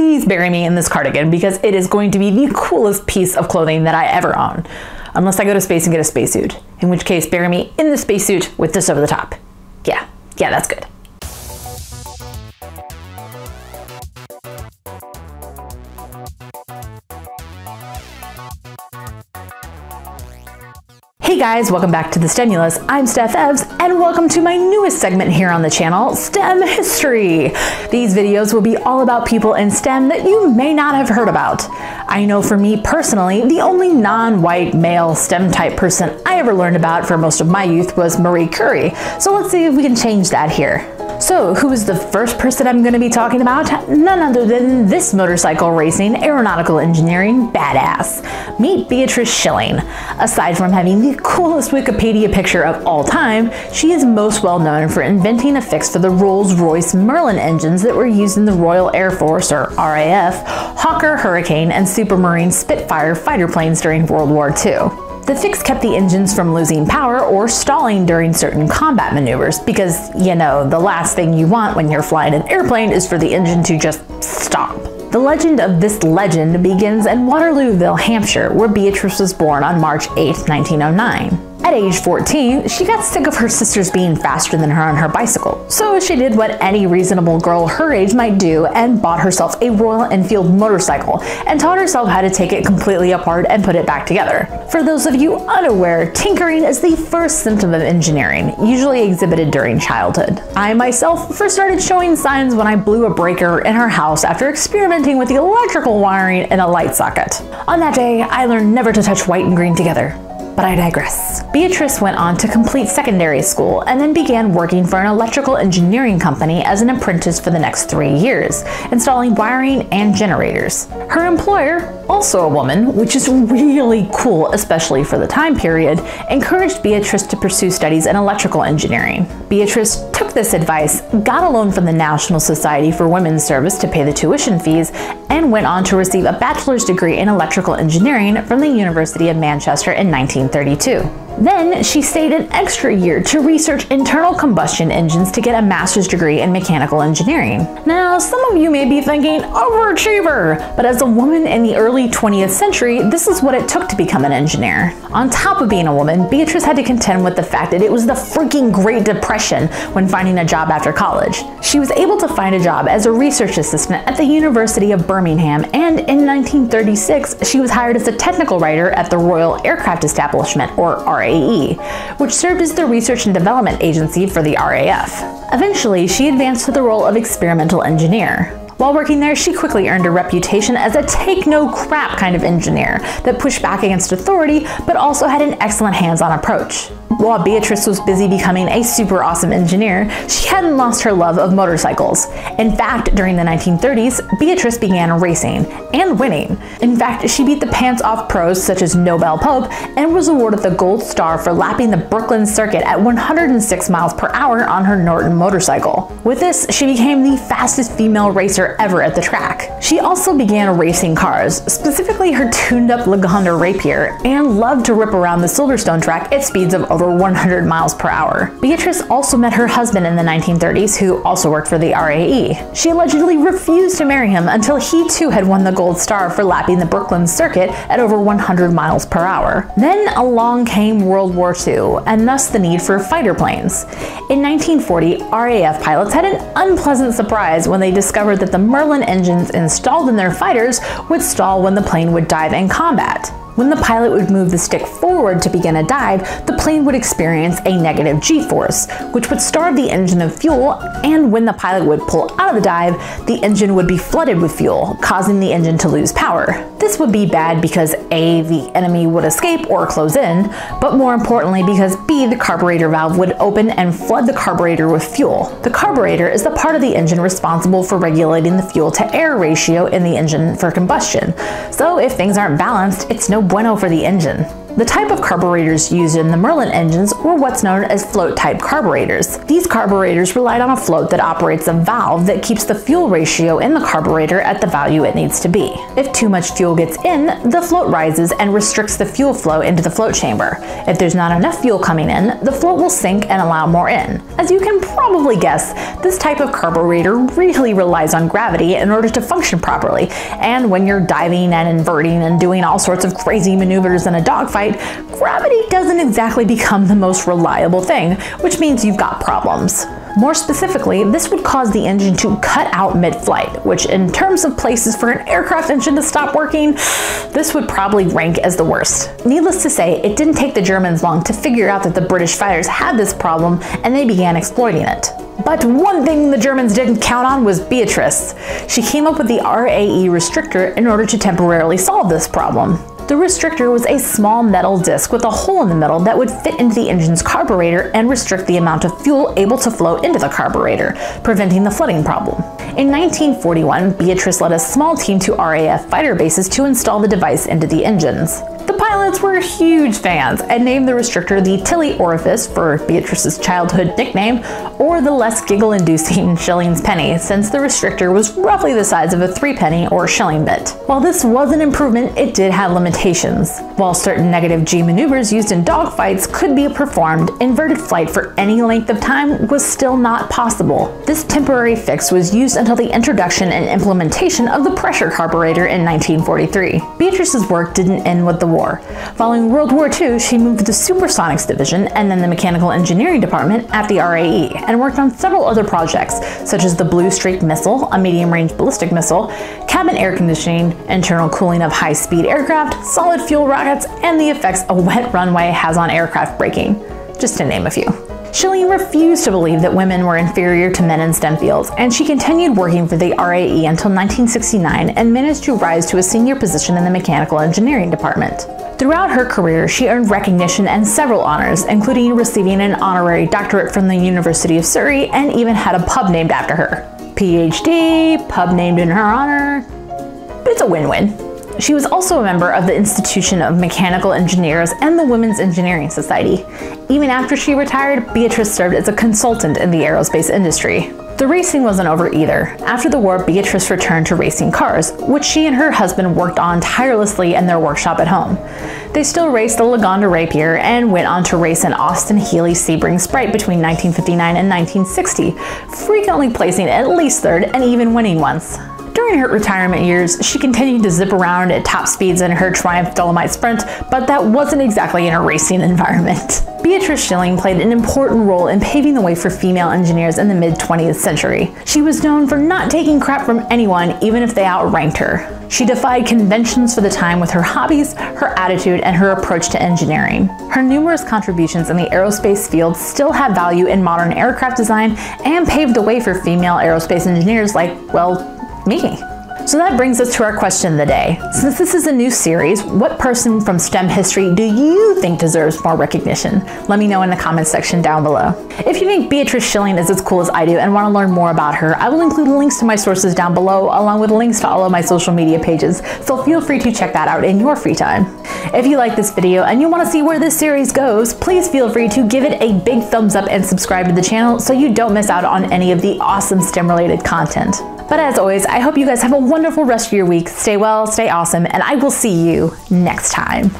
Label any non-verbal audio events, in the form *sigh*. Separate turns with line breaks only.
please bury me in this cardigan because it is going to be the coolest piece of clothing that I ever own. Unless I go to space and get a spacesuit, in which case bury me in the spacesuit with this over the top. Yeah, yeah, that's good. Hey guys, welcome back to the STEMulus. I'm Steph Evans, and welcome to my newest segment here on the channel, STEM History. These videos will be all about people in STEM that you may not have heard about. I know for me personally, the only non-white male STEM type person I ever learned about for most of my youth was Marie Curie, so let's see if we can change that here. So, who is the first person I'm going to be talking about? None other than this motorcycle racing aeronautical engineering badass. Meet Beatrice Shilling. Aside from having the coolest Wikipedia picture of all time, she is most well known for inventing a fix for the Rolls-Royce Merlin engines that were used in the Royal Air Force, or RAF, Hawker Hurricane, and Supermarine Spitfire fighter planes during World War II. The fix kept the engines from losing power or stalling during certain combat maneuvers because, you know, the last thing you want when you're flying an airplane is for the engine to just stop. The legend of this legend begins in Waterlooville, Hampshire, where Beatrice was born on March 8, 1909. At age 14, she got sick of her sisters being faster than her on her bicycle, so she did what any reasonable girl her age might do and bought herself a Royal Enfield motorcycle and taught herself how to take it completely apart and put it back together. For those of you unaware, tinkering is the first symptom of engineering, usually exhibited during childhood. I myself first started showing signs when I blew a breaker in her house after experimenting with the electrical wiring in a light socket. On that day, I learned never to touch white and green together but I digress. Beatrice went on to complete secondary school and then began working for an electrical engineering company as an apprentice for the next three years, installing wiring and generators. Her employer, also a woman, which is really cool, especially for the time period, encouraged Beatrice to pursue studies in electrical engineering. Beatrice took this advice, got a loan from the National Society for Women's Service to pay the tuition fees, and went on to receive a bachelor's degree in electrical engineering from the University of Manchester in 1932. Then she stayed an extra year to research internal combustion engines to get a master's degree in mechanical engineering. Now, some of you may be thinking, overachiever! But as a woman in the early 20th century, this is what it took to become an engineer. On top of being a woman, Beatrice had to contend with the fact that it was the freaking Great Depression when finding a job after college. She was able to find a job as a research assistant at the University of Birmingham, and in 1936, she was hired as a technical writer at the Royal Aircraft Establishment, or RAF. RAE, which served as the research and development agency for the RAF. Eventually, she advanced to the role of experimental engineer. While working there, she quickly earned a reputation as a take no crap kind of engineer that pushed back against authority but also had an excellent hands on approach. While Beatrice was busy becoming a super awesome engineer, she hadn't lost her love of motorcycles. In fact, during the 1930s, Beatrice began racing and winning. In fact, she beat the pants off pros such as Noel Pope and was awarded the Gold Star for lapping the Brooklands circuit at 106 miles per hour on her Norton motorcycle. With this, she became the fastest female racer ever at the track. She also began racing cars, specifically her tuned up Lagonda Rapier, and loved to rip around the Silverstone track at speeds of over over 100 miles per hour. Beatrice also met her husband in the 1930s, who also worked for the RAE. She allegedly refused to marry him until he too had won the Gold Star for lapping the Brooklands circuit at over 100 miles per hour. Then along came World War II, and thus the need for fighter planes. In 1940, RAF pilots had an unpleasant surprise when they discovered that the Merlin engines installed in their fighters would stall when the plane would dive in combat. When the pilot would move the stick forward to begin a dive, the plane would experience a negative g-force, which would starve the engine of fuel, and when the pilot would pull out of the dive, the engine would be flooded with fuel, causing the engine to lose power. This would be bad because A, the enemy would escape or close in, but more importantly because B, the carburetor valve would open and flood the carburetor with fuel. The carburetor is the part of the engine responsible for regulating the fuel to air ratio in the engine for combustion. So if things aren't balanced, it's no bueno for the engine. The type of carburetors used in the Merlin engines were what's known as float type carburetors. These carburetors relied on a float that operates a valve that keeps the fuel ratio in the carburetor at the value it needs to be. If too much fuel gets in, the float rises and restricts the fuel flow into the float chamber. If there's not enough fuel coming in, the float will sink and allow more in. As you can probably guess, this type of carburetor really relies on gravity in order to function properly, and when you're diving and inverting and doing all sorts of crazy maneuvers in a dogfight, fight, gravity doesn't exactly become the most reliable thing, which means you've got problems. More specifically, this would cause the engine to cut out mid-flight, which in terms of places for an aircraft engine to stop working, this would probably rank as the worst. Needless to say, it didn't take the Germans long to figure out that the British fighters had this problem and they began exploiting it. But one thing the Germans didn't count on was Beatrice. She came up with the RAE restrictor in order to temporarily solve this problem. The restrictor was a small metal disc with a hole in the middle that would fit into the engine's carburetor and restrict the amount of fuel able to flow into the carburetor, preventing the flooding problem. In 1941, Beatrice led a small team to RAF fighter bases to install the device into the engines. Pilots were huge fans and named the restrictor the Tilly Orifice for Beatrice's childhood nickname, or the less giggle-inducing *laughs* shilling's penny, since the restrictor was roughly the size of a three penny or shilling bit. While this was an improvement, it did have limitations. While certain negative G maneuvers used in dogfights could be performed, inverted flight for any length of time was still not possible. This temporary fix was used until the introduction and implementation of the pressure carburetor in 1943. Beatrice's work didn't end with the War. Following World War II, she moved to the Supersonics Division and then the Mechanical Engineering Department at the RAE, and worked on several other projects, such as the Blue Streak missile, a medium-range ballistic missile, cabin air conditioning, internal cooling of high-speed aircraft, solid fuel rockets, and the effects a wet runway has on aircraft braking, just to name a few. Shilling refused to believe that women were inferior to men in STEM fields, and she continued working for the RAE until 1969 and managed to rise to a senior position in the mechanical engineering department. Throughout her career, she earned recognition and several honors, including receiving an honorary doctorate from the University of Surrey and even had a pub named after her. PhD, pub named in her honor. It's a win-win. She was also a member of the Institution of Mechanical Engineers and the Women's Engineering Society. Even after she retired, Beatrice served as a consultant in the aerospace industry. The racing wasn't over either. After the war, Beatrice returned to racing cars, which she and her husband worked on tirelessly in their workshop at home. They still raced the Lagonda Rapier and went on to race an Austin Healey Sebring Sprite between 1959 and 1960, frequently placing at least third and even winning once. During her retirement years, she continued to zip around at top speeds in her Triumph Dolomite Sprint, but that wasn't exactly in a racing *laughs* environment. Beatrice Shilling played an important role in paving the way for female engineers in the mid 20th century. She was known for not taking crap from anyone, even if they outranked her. She defied conventions for the time with her hobbies, her attitude, and her approach to engineering. Her numerous contributions in the aerospace field still have value in modern aircraft design and paved the way for female aerospace engineers like, well, me. So that brings us to our question of the day. Since this is a new series, what person from STEM history do you think deserves more recognition? Let me know in the comments section down below. If you think Beatrice Shilling is as cool as I do and want to learn more about her, I will include links to my sources down below along with links to all of my social media pages, so feel free to check that out in your free time. If you like this video and you want to see where this series goes, please feel free to give it a big thumbs up and subscribe to the channel so you don't miss out on any of the awesome STEM related content. But as always, I hope you guys have a wonderful rest of your week. Stay well, stay awesome, and I will see you next time.